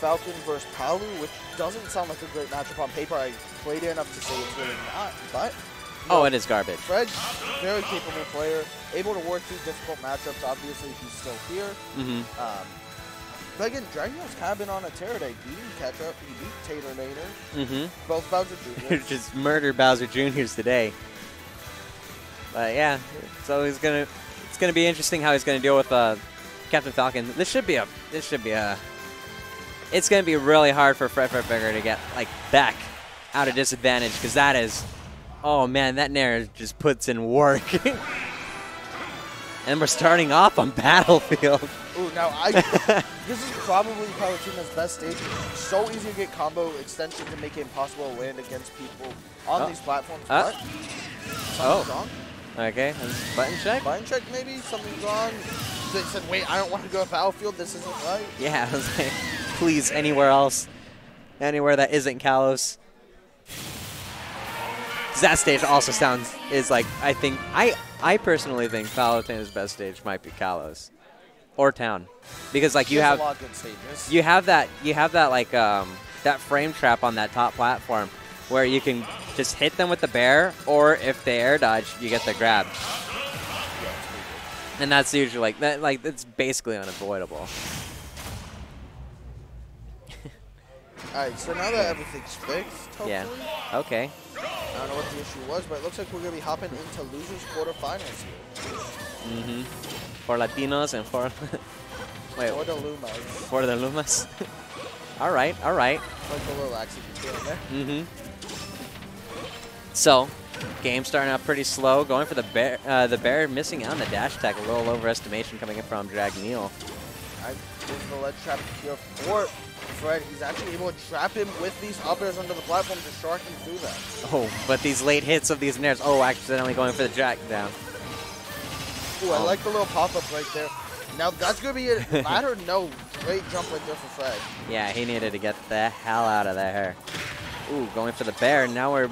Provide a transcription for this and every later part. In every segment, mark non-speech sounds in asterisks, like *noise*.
Falcon versus Palu, which doesn't sound like a great matchup on paper. I played it enough to say it's really not, but Oh, it is garbage. Fred, very capable player, able to work through difficult matchups. Obviously, he's still here. Mm-hmm. Um, but again, Dragon's kind of been on a tear today. Beating Ketchup, he beat Tater Nader, Mm-hmm. both Bowser *laughs* Jr. Just murder Bowser Jr.'s today. But yeah, so he's gonna. It's gonna be interesting how he's gonna deal with uh, Captain Falcon. This should be a. This should be a. It's gonna be really hard for Fred Fredburger to get like back out of disadvantage because that is. Oh man, that Nair just puts in work. *laughs* and we're starting off on Battlefield. Ooh, now I. *laughs* this is probably Palutena's best stage. So easy to get combo extension to make it impossible to land against people on Oh. these platforms. Uh. but Oh. wrong. Okay, button check. Mind check maybe. Something's wrong. They said, wait, I don't want to go to Battlefield. This isn't right. Yeah, *laughs* I was like, please, anywhere else. Anywhere that isn't Kalos. That stage also sounds, is like, I think, I I personally think Palutena's best stage might be Kalos. Or Town. Because, like, you have, a lot of good stages. you have that, you have that, like, um, that frame trap on that top platform where you can just hit them with the bear, or if they air dodge, you get the grab. Yeah, it's pretty good. And that's usually, like, that, like, it's basically unavoidable. All right, so now that everything's fixed, hopefully. Yeah. Okay. I don't know what the issue was, but it looks like we're going to be hopping into losers quarterfinals here. Mm-hmm. For Latinos and for *laughs* wait For the Lumas. for the Lumas. *laughs* all right, all right. Like the little axe you can feel in there. Mm-hmm. So, game starting out pretty slow. Going for the bear. Uh, the bear missing out on the dash attack. A little overestimation coming in from Dragneel. I the ledge trap here for Fred. He's actually able to trap him with these uppers under the platform to shark him through that. Oh, but these late hits of these nairs. Oh, accidentally going for the jack down. Ooh, I Oh. like the little pop-up right there. Now that's going to be a ladder no. Great jump right there for Fred. Yeah, he needed to get the hell out of there. Ooh, going for the bear. Now we're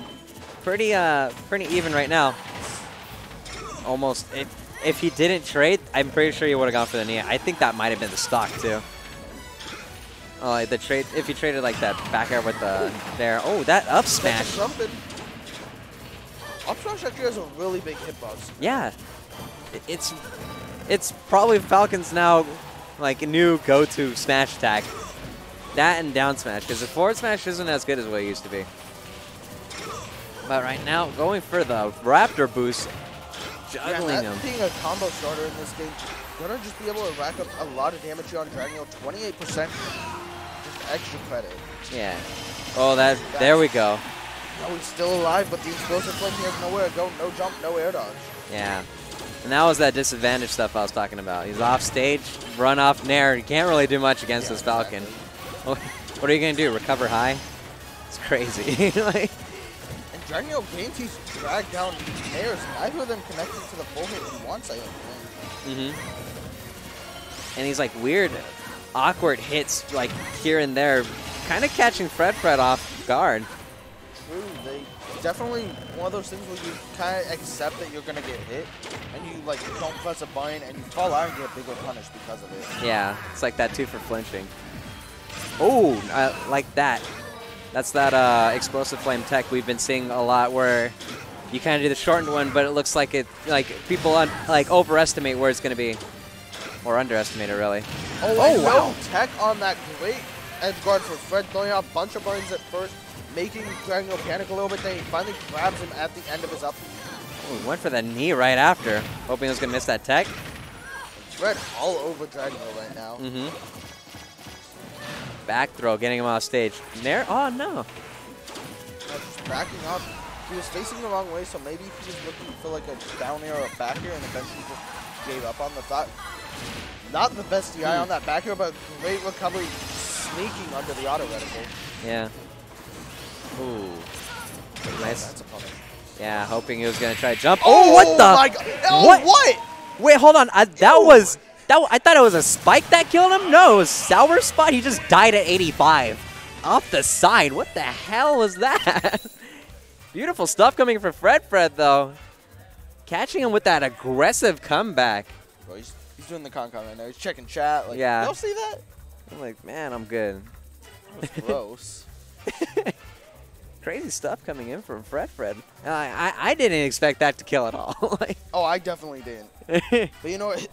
pretty uh pretty even right now. Almost. If if he didn't trade, I'm pretty sure he would have gone for the knee. I think that might have been the stock too. Oh, like the trade. If he traded like that back air with the there. Oh, that up Smash. Jumping. Up smash actually has a really big hitbox. Yeah, it's it's probably Falcons now like new go-to smash attack. That and down smash because the forward smash isn't as good as what it used to be. But right now, going for the Raptor boost, juggling yeah, him. being a combo starter in this game, gonna just be able to rack up a lot of damage here on Dragonio. 28%, just extra credit. Yeah. Oh, that. There we go. Oh, he's still alive, but the explosive flame he has nowhere to go, no jump, no air dodge. Yeah. And that was that disadvantage stuff I was talking about. He's off stage, run off Nair. You can't really do much against Yeah, this Falcon. exactly. *laughs* What are you gonna do? Recover high? It's crazy. *laughs* like, And Dragonio gains he's dragged down airs, neither of them connected to the full hit he wants, I don't think. hmm And he's like weird, awkward hits like here and there, kind of catching Fred Fred off guard. True, they definitely one of those things where you kind of accept that you're gonna get hit, and you like don't press a button, and you fall out and get bigger punish because of it. Yeah, it's like that too for flinching. Oh, I like that. That's that uh, explosive flame tech we've been seeing a lot where you kind of do the shortened one, but it looks like it like people un like overestimate where it's gonna be, or underestimate it really. Oh, Oh, wow. no tech on that great edge guard for Fred, throwing out a bunch of buttons at first, making Dragonio panic a little bit. Then he finally grabs him at the end of his up. Ooh, went for the knee right after, hoping he was gonna miss that tech. Fred all over Dragonio right now. Mm-hmm. Back throw, getting him off stage. Nair? Oh no. Now just backing up. He was facing the wrong way, so maybe he was looking for like a down air or a back air, and eventually just gave up on the thought. Not the best DI Hmm. on that back air, but great recovery, sneaking under the auto reticle. Yeah. Ooh. Nice. That's a. Yeah, hoping he was gonna try to jump. Oh, what the? Oh, What? what? Wait, hold on. I, that was that. I thought it was a spike that killed him. No, it was sour spot. He just died at 85, off the side. What the hell was that? *laughs* Beautiful stuff coming from Fred. Fred though, catching him with that aggressive comeback. Bro, he's, he's doing the con con right now. He's checking chat. Like, Yeah. Y'all see that? I'm like, man, I'm good. That was gross. *laughs* *laughs* Crazy stuff coming in from Fred Fred. I, I, I didn't expect that to kill at all. *laughs* Like- oh, I definitely didn't. But you know what?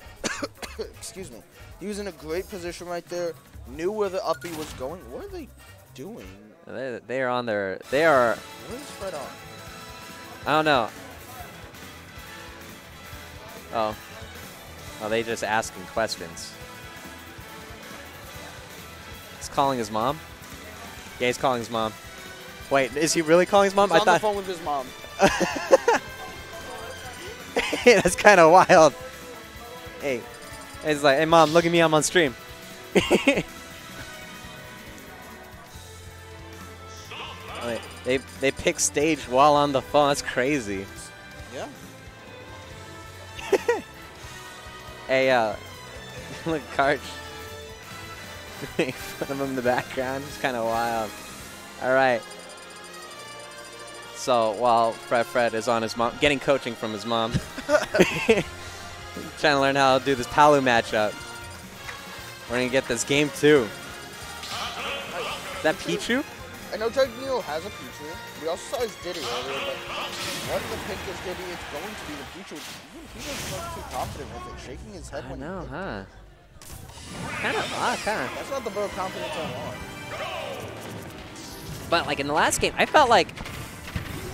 *coughs* Excuse me. He was in a great position right there. Knew where the up B was going. What are they doing? they, they are on their. They are. What is Fred on? I don't know. Oh. Oh, they just asking questions. He's calling his mom? Yeah, he's calling his mom. Wait, is he really calling his mom? He's I on the phone with his mom. *laughs* that's kind of wild. Hey, it's like, hey mom, look at me, I'm on stream. *laughs* They they pick stage while on the phone. That's crazy. Yeah. Hey, uh, *laughs* look, Karch. *laughs* Fun of him in the background. It's kind of wild. All right. So while Fred Fred is on his mom, getting coaching from his mom, *laughs* trying to learn how to do this Palu matchup. We're gonna get this game two. Is that Pichu? I know Drake Neal has a future. We also saw his Diddy earlier, but when the pick is Diddy, it's going to be the future. Even he doesn't look too confident with it, shaking his head I when know, he huh? Kind of odd, of. That's not the bro confidence I want. But like in the last game, I felt like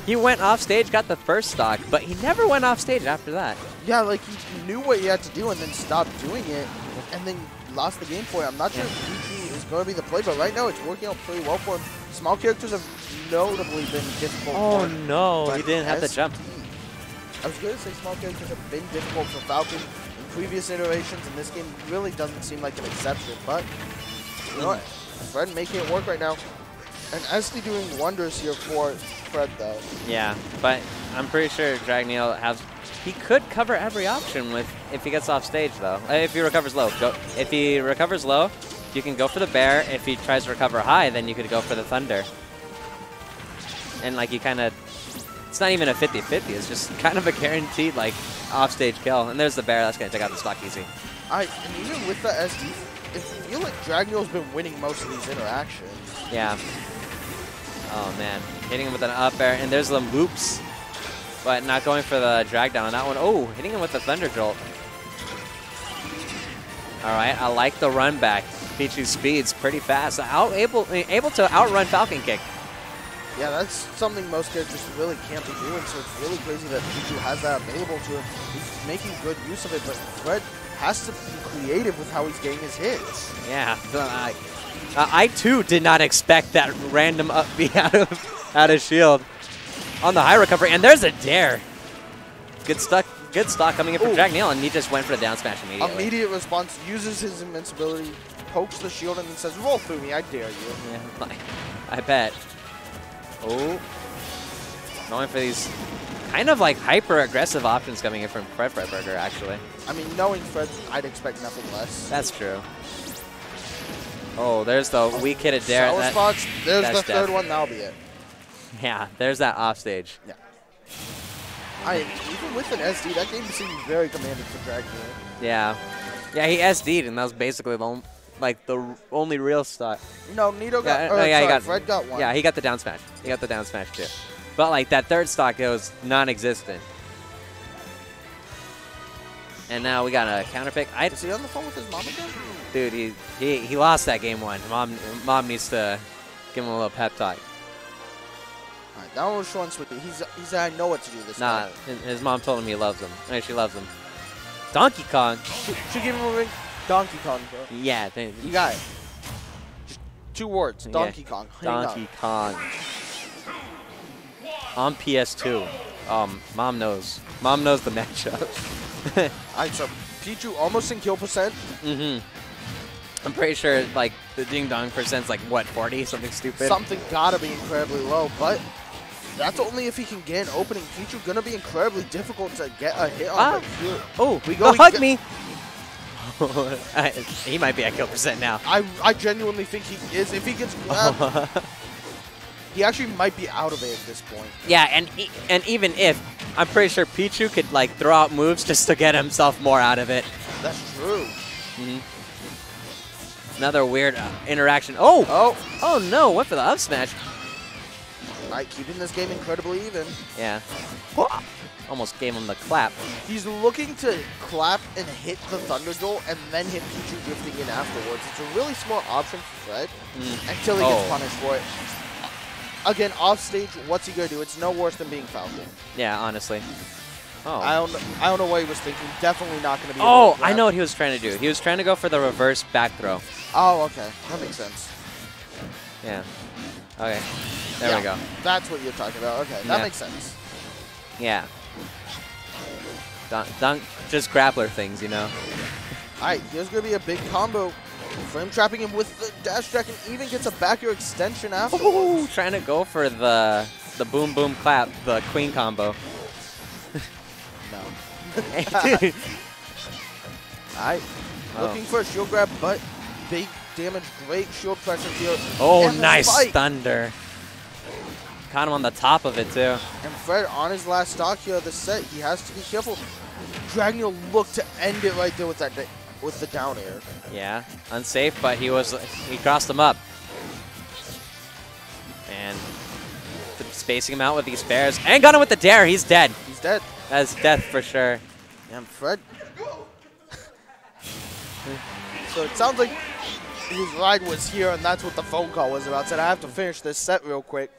he went off stage, got the first stock, but he never went off stage after that. Yeah, like he knew what he had to do and then stopped doing it, and then lost the game for it. I'm not sure if Pichu is going to be the play, but right now it's working out pretty well for him. Small characters have notably been difficult. Oh for no, he didn't have the jump. I was going to say small characters have been difficult for Falcon in previous iterations, and this game really doesn't seem like an exception. But you know what? Fred making it work right now. And SD doing wonders here for Fred, though. Yeah, but I'm pretty sure Dragneel has. He could cover every option with if he gets off stage though. Uh, If he recovers low, go. If he recovers low, you can go for the bear. If he tries to recover high, then you could go for the thunder. And like you kind of, it's not even a 50-50. It's just kind of a guaranteed like off-stage kill. And there's the bear. That's gonna take out the stock easy. I and even with the SD, I feel like Dragneel's been winning most of these interactions. Yeah. Oh man, hitting him with an up air, and there's the loops, but not going for the drag down on that one. Oh, hitting him with the thunder jolt. All right, I like the run back. Pichu's speed's pretty fast. Out able able to outrun Falcon Kick. Yeah, that's something most characters really can't be doing, so it's really crazy that Pichu has that available to him. He's making good use of it, but Fred has to be creative with how he's getting his hits. Yeah, I, uh, I too did not expect that random up B *laughs* out of out of shield on the high recovery, and there's a dare. Good stuck, good stock coming in from Jack Dragneel, and he just went for the down smash immediately. Immediate response, uses his invincibility, pokes the shield, and then says, roll through me, I dare you. Yeah, like, I bet. Oh, going for these kind of like hyper aggressive options coming in from Fred Fredburger. Actually, I mean, knowing Fred, I'd expect nothing less. that's true. Oh, there's the weak hit of dare. That- there's the third def- one, that'll be it. yeah, there's that off stage. I Even with an SD, that game seemed very commanding for Dragneel. Yeah, yeah, he SD'd, and that was basically the like the r- only real stock. No, Nito got, Yeah, or, no, yeah, he sorry, got- Fred got one. Yeah, he got the down smash. He got the down smash too. But like that third stock, it was non-existent. And now we got a counter pick. I, Is he on the phone with his mom again? dude, he, he he lost that game one. Mom mom needs to give him a little pep talk. All right, that one was short and sweet. He's, he said, I know what to do this Nah, time. his, his mom told him he loves him. I mean, she loves him. Donkey Kong. Should, should give him a ring. Donkey Kong, bro. Yeah, th- You got it. Just two words. Yeah. Donkey Kong. Donkey Kong. On PS2. Um, mom knows. Mom knows the matchup. *laughs* All right, so Pichu almost in kill percent. mm-hmm. I'm pretty sure like the ding dong percent's like what 40 something stupid. Something gotta be incredibly low, but that's only if he can get an opening. Pichu gonna be incredibly difficult to get a hit on. Ah. oh, We go hug me. *laughs* He might be at kill percent now. I, I genuinely think he is. If he gets *laughs* grabbed, he actually might be out of it at this point. yeah, and e and even if I'm pretty sure Pichu could like throw out moves just to get himself more out of it. That's true. Mhm. Another weird uh, interaction. Oh! Oh, Oh no, What for the up smash. right, keeping this game incredibly even. Yeah. Almost gave him the clap. He's looking to clap and hit the Thunder Jolt and then hit Pichu drifting in afterwards. It's a really smart option for Fred Mm. until he gets Oh. punished for it. Again, off stage, what's he gonna do? It's no worse than being Falcon. Yeah, honestly. Oh. I don't, I don't know what he was thinking. Definitely not gonna be. able Oh, to I know what he was trying to do. He was trying to go for the reverse back throw. Oh, okay, that makes sense. Yeah. Okay. There Yeah, we go. That's what you're talking about. Okay, that Yeah. makes sense. Yeah. Don't, don't just grappler things, you know. All right, here's gonna be a big combo. Frame trapping him with the dash dragon even gets a back air extension afterwards. Ooh, trying to go for the the boom boom clap, the queen combo. No. *laughs* Alright, Oh. looking for a shield grab, but big damage, great shield pressure here. Oh, And nice thunder. Caught him on the top of it too. And Fred, on his last stock here of the set, he has to be careful. Dragneel looked to end it right there with that, with the down air. Yeah, unsafe, but he was he crossed him up. And spacing him out with these bears. And got him with the dare. He's dead. He's dead. That's death for sure. And Fred. so it sounds like his ride was here, and that's what the phone call was about. Said I have to finish this set real quick.